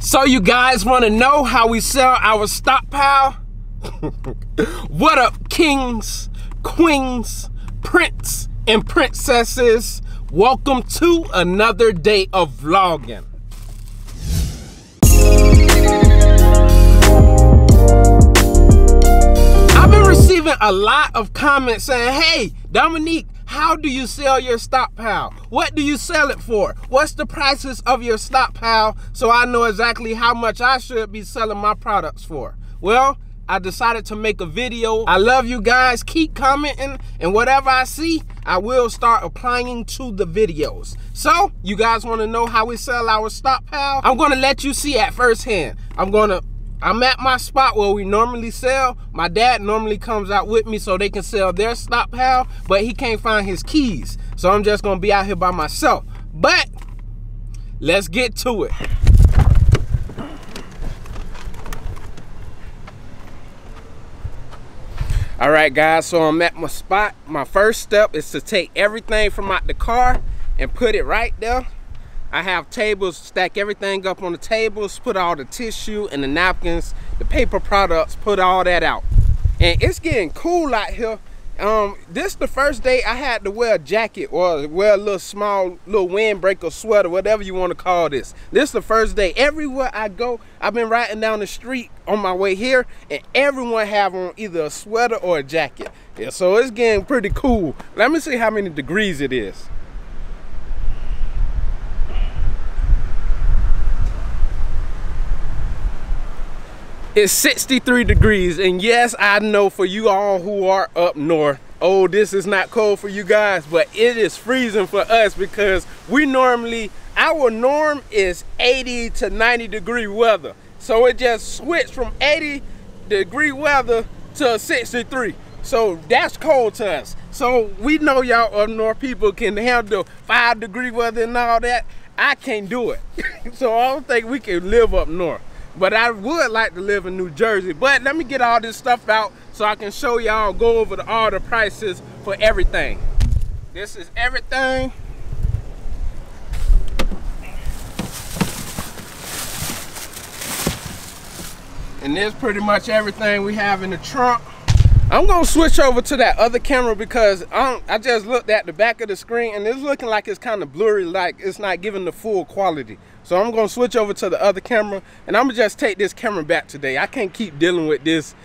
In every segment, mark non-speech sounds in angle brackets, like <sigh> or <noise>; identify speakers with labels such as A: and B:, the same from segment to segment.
A: So you guys want to know how we sell our stockpile? <laughs> what up, kings, queens, prince, and princesses? Welcome to another day of vlogging. I've been receiving a lot of comments saying, hey, Dominique, how do you sell your stockpile? What do you sell it for? What's the prices of your stockpile so I know exactly how much I should be selling my products for? Well, I decided to make a video. I love you guys. Keep commenting and whatever I see, I will start applying to the videos. So, you guys want to know how we sell our stockpile? I'm going to let you see at first hand. I'm going to I'm at my spot where we normally sell. My dad normally comes out with me so they can sell their stockpile, but he can't find his keys. So I'm just gonna be out here by myself. But let's get to it. All right, guys, so I'm at my spot. My first step is to take everything from out the car and put it right there I have tables, stack everything up on the tables, put all the tissue and the napkins, the paper products, put all that out. And it's getting cool out here. Um, this the first day I had to wear a jacket or wear a little small little windbreaker sweater, whatever you want to call this. This the first day. Everywhere I go, I've been riding down the street on my way here, and everyone have on either a sweater or a jacket. Yeah, so it's getting pretty cool. Let me see how many degrees it is. It's 63 degrees, and yes, I know for you all who are up north, oh, this is not cold for you guys, but it is freezing for us because we normally, our norm is 80 to 90 degree weather. So it just switched from 80 degree weather to 63. So that's cold to us. So we know y'all up north people can handle five degree weather and all that. I can't do it. <laughs> so I don't think we can live up north. But I would like to live in New Jersey. But let me get all this stuff out so I can show y'all, go over the, all the prices for everything. This is everything. And this pretty much everything we have in the trunk. I'm gonna switch over to that other camera because I, I just looked at the back of the screen and it's looking like it's kind of blurry, like it's not giving the full quality. So I'm gonna switch over to the other camera and I'm gonna just take this camera back today. I can't keep dealing with this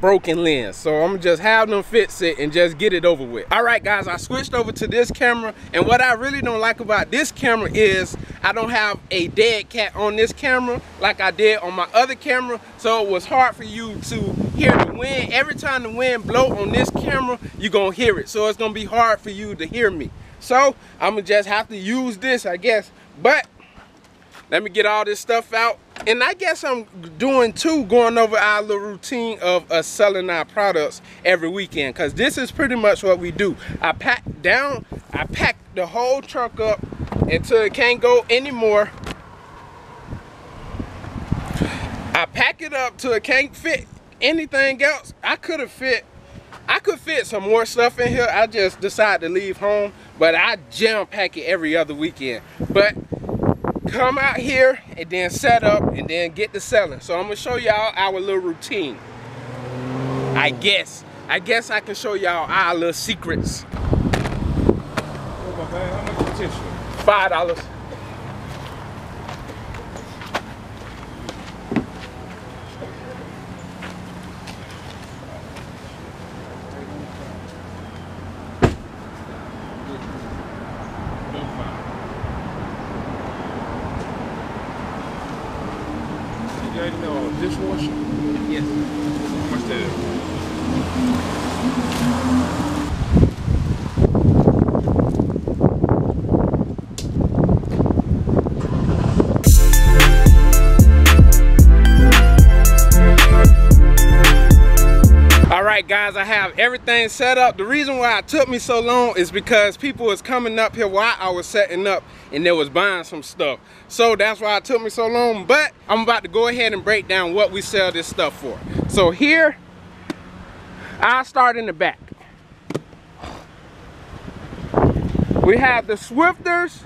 A: broken lens. So I'm just have them fix it and just get it over with. All right, guys, I switched over to this camera. And what I really don't like about this camera is I don't have a dead cat on this camera like I did on my other camera. So it was hard for you to hear the wind. Every time the wind blow on this camera, you're gonna hear it. So it's gonna be hard for you to hear me. So I'm gonna just have to use this, I guess. But let me get all this stuff out. And I guess I'm doing too, going over our little routine of us selling our products every weekend. Cause this is pretty much what we do. I pack down, I pack the whole truck up until it can't go anymore. I pack it up till it can't fit anything else. I could have fit, I could fit some more stuff in here. I just decided to leave home, but I jam pack it every other weekend. But come out here and then set up and then get to selling. So I'm gonna show y'all our little routine. I guess. I guess I can show y'all our little secrets. Five dollars. Dishwasher? Yes. How much that right guys i have everything set up. The reason why it took me so long is because people was coming up here while i was setting up and they was buying some stuff. So that's why it took me so long but i'm about to go ahead and break down what we sell this stuff for. So here i start in the back. We have the Swiffers.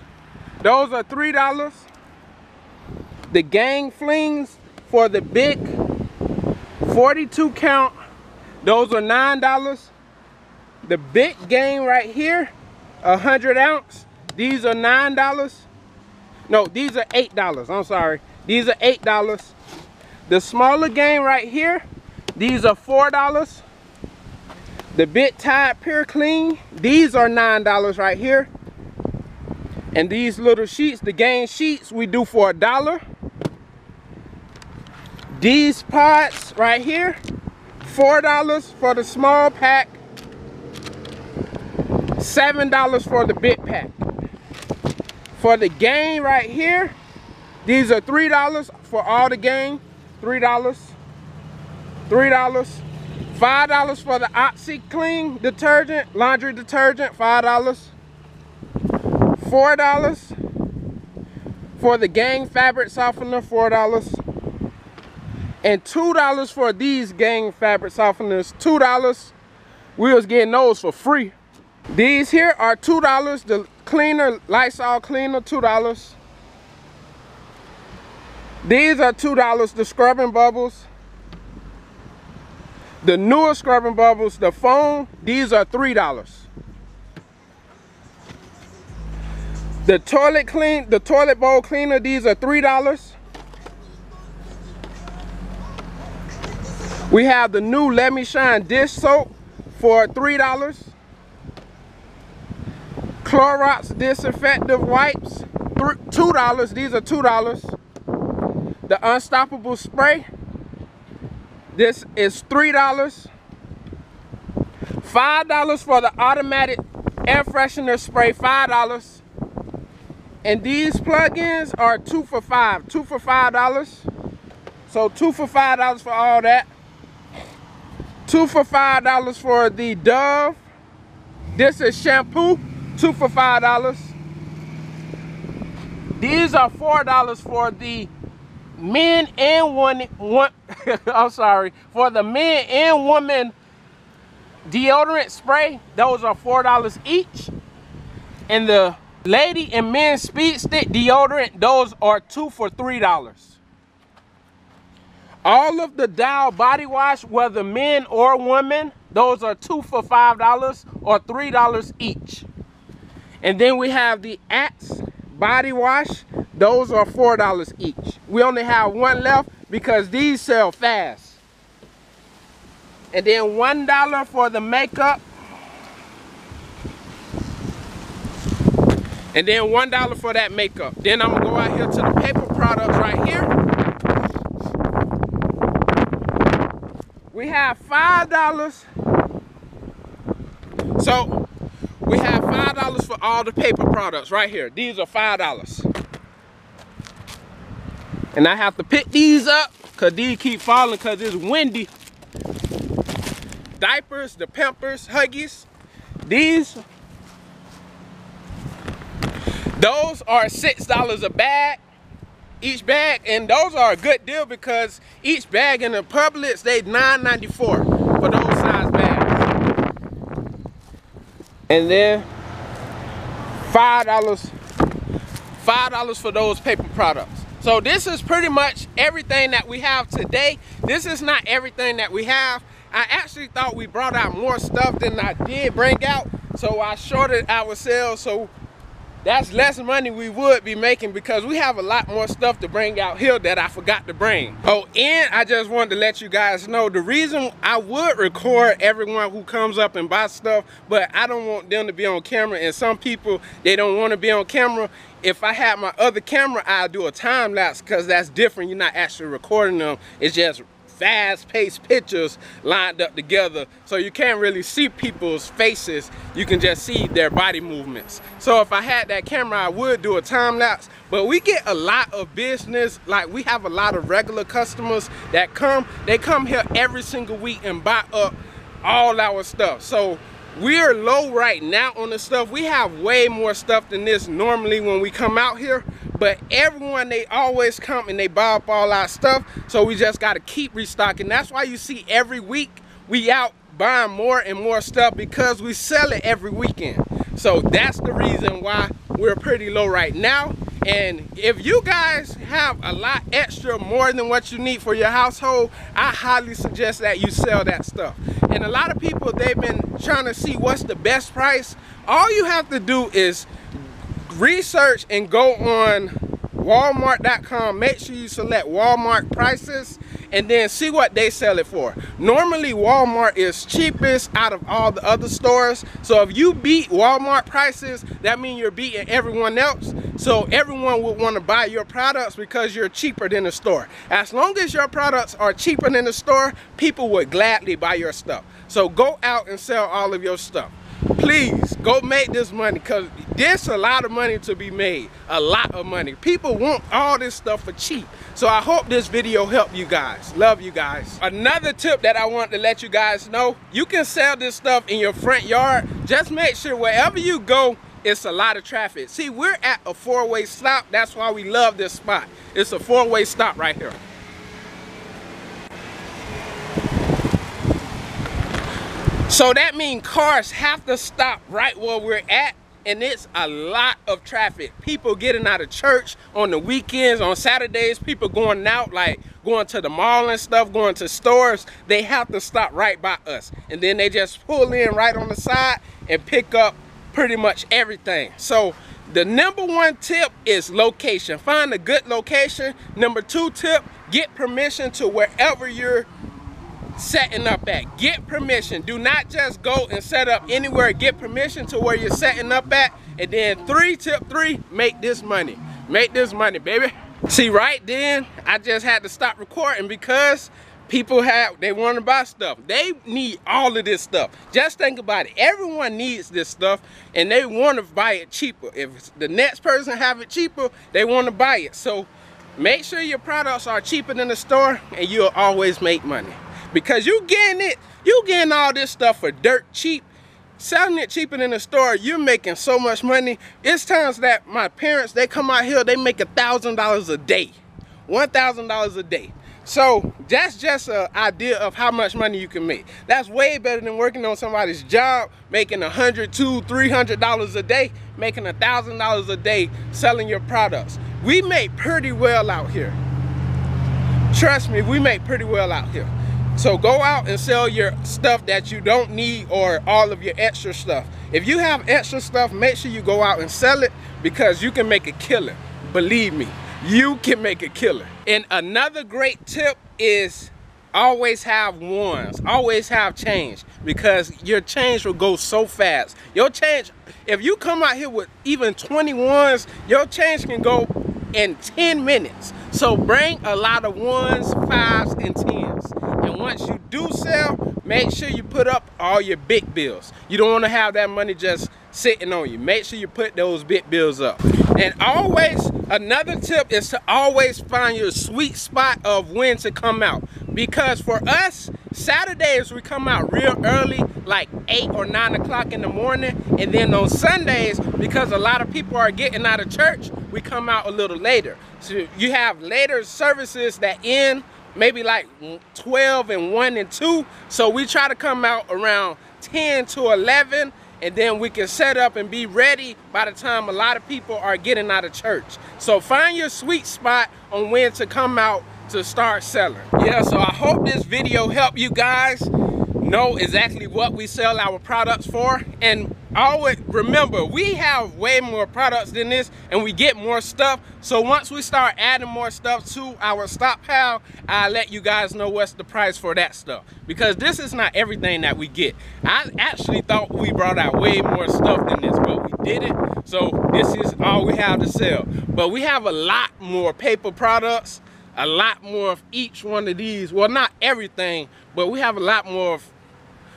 A: Those are three dollars. The Gain Flings for the big 42 count, those are $9. The big Gain right here, a 100 ounce, these are $9. No, these are $8, I'm sorry. These are $8. The smaller Gain right here, these are $4. The Bit Tide Pure Clean, these are $9 right here. And these little sheets, the Gain sheets, we do for a dollar. These pots right here, $4 for the small pack, $7 for the big pack. For the Gain right here, these are $3 for all the Gain, $3, $3. $5 for the OxiClean detergent, laundry detergent, $5. $4 for the Gain fabric softener, $4. And $2 for these Gain fabric softeners, $2. We was getting those for free. These here are $2. The cleaner, Lysol cleaner, $2. These are $2, the scrubbing bubbles. The newer scrubbing bubbles, the foam, these are $3. The toilet clean, the toilet bowl cleaner, these are $3. We have the new Let Me Shine dish soap for $3. Clorox disinfectant wipes, $2. These are $2. The Unstoppable spray, this is $3. $5 for the automatic air freshener spray, $5. And these plugins are two for five, two for five dollars. So two for five dollars for all that. Two for five dollars for the Dove. This is shampoo, two for five dollars. These are four dollars for the men and one, one <laughs> I'm sorry, for the men and women deodorant spray. Those are four dollars each. And the Lady and men speed stick deodorant, those are two for $3. All of the Dial body wash, whether men or women, those are two for $5 or $3 each. And then we have the Axe body wash, those are $4 each. We only have one left because these sell fast. And then $1 for the makeup And then one dollar for that makeup. Then I'm gonna go out here to the paper products right here. We have five dollars. So we have five dollars for all the paper products right here. These are five dollars. And I have to pick these up because these keep falling because it's windy. Diapers, the Pampers, Huggies. These those are $6 a bag, each bag, and those are a good deal because each bag in the Publix, they $9.94 for those size bags. And then $5, $5 for those paper products. So this is pretty much everything that we have today. This is not everything that we have. I actually thought we brought out more stuff than I did bring out. So I shorted ourselves so that's less money we would be making because we have a lot more stuff to bring out here that I forgot to bring. Oh, and I just wanted to let you guys know the reason I would record everyone who comes up and buys stuff, but I don't want them to be on camera. And some people, they don't want to be on camera. If I had my other camera, I'll do a time lapse because that's different. You're not actually recording them. It's just fast-paced pictures lined up together. So you can't really see people's faces. You can just see their body movements. So if I had that camera I would do a time lapse. But we get a lot of business. Like we have a lot of regular customers that come. They come here every single week and buy up all our stuff. So we're low right now on the stuff we have way more stuff than this normally when we come out here but everyone, they always come and they buy up all our stuff. So we just got to keep restocking. That's why you see every week we out buying more and more stuff because we sell it every weekend. So that's the reason why we're pretty low right now. And if you guys have a lot extra more than what you need for your household, I highly suggest that you sell that stuff. And a lot of people, they've been trying to see what's the best price. All you have to do is research and go on walmart.com make sure you select walmart prices and then see what they sell it for. Normally walmart is cheapest out of all the other stores. So if you beat walmart prices that means you're beating everyone else. So everyone would want to buy your products because you're cheaper than the store. As long as your products are cheaper than the store people would gladly buy your stuff. So go out and sell all of your stuff please go make this money because there's a lot of money to be made a lot of money. People want all this stuff for cheap. So i hope this video helped you guys. Love you guys. Another tip that i want to let you guys know you can sell this stuff in your front yard. Just make sure wherever you go it's a lot of traffic. See we're at a four-way stop. That's why we love this spot. It's a four-way stop right here So that means cars have to stop right where we're at and it's a lot of traffic. People getting out of church on the weekends, on Saturdays, people going out like going to the mall and stuff, going to stores. They have to stop right by us. And then they just pull in right on the side and pick up pretty much everything. So the number one tip is location. Find a good location. Number two tip, get permission to wherever you're setting up at. Get permission. Do not just go and set up anywhere. Get permission to where you're setting up at. And then three, tip three, make this money. Make this money, baby. See, right then, I just had to stop recording because people have, they want to buy stuff. They need all of this stuff. Just think about it. Everyone needs this stuff and they want to buy it cheaper. If the next person have it cheaper, they want to buy it. So make sure your products are cheaper than the store and you'll always make money because you getting it you getting all this stuff for dirt cheap selling it cheaper than the store you're making so much money. It's times that my parents they come out here they make a thousand dollars a day one thousand dollars a day. So that's just an idea of how much money you can make. That's way better than working on somebody's job making a hundred two three hundred dollars a day making a thousand dollars a day selling your products. We make pretty well out here. Trust me we make pretty well out here so go out and sell your stuff that you don't need or all of your extra stuff. If you have extra stuff, make sure you go out and sell it because you can make a killer. Believe me, you can make a killer. And another great tip is always have ones, always have change because your change will go so fast. Your change, if you come out here with even 21s, your change can go in 10 minutes. So bring a lot of ones, fives, and tens. And once you do sell, make sure you put up all your big bills. You don't want to have that money just sitting on you. Make sure you put those big bills up. And always, another tip is to always find your sweet spot of when to come out. Because for us, Saturdays we come out real early, like 8 or 9 o'clock in the morning. And then on Sundays, because a lot of people are getting out of church, we come out a little later. So you have later services that end maybe like 12 and 1 and 2. So we try to come out around 10 to 11 and then we can set up and be ready by the time a lot of people are getting out of church. So find your sweet spot on when to come out to start selling. Yeah, so I hope this video helped you guys know exactly what we sell our products for. And always remember we have way more products than this and we get more stuff. So once we start adding more stuff to our stockpile i'll let you guys know what's the price for that stuff. Because this is not everything that we get. I actually thought we brought out way more stuff than this but we didn't so this is all we have to sell. But we have a lot more paper products a lot more of each one of these. Well not everything but we have a lot more of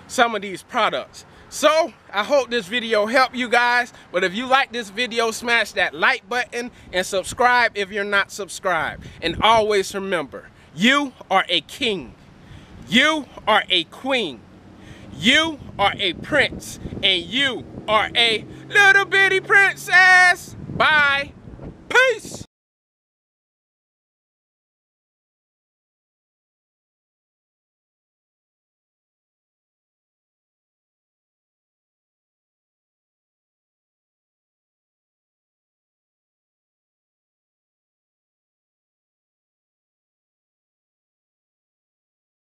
A: some of these products. So, I hope this video helped you guys. But if you like this video, smash that like button and subscribe if you're not subscribed. And always remember, you are a king. You are a queen. You are a prince. And you are a little bitty princess. Bye. Peace.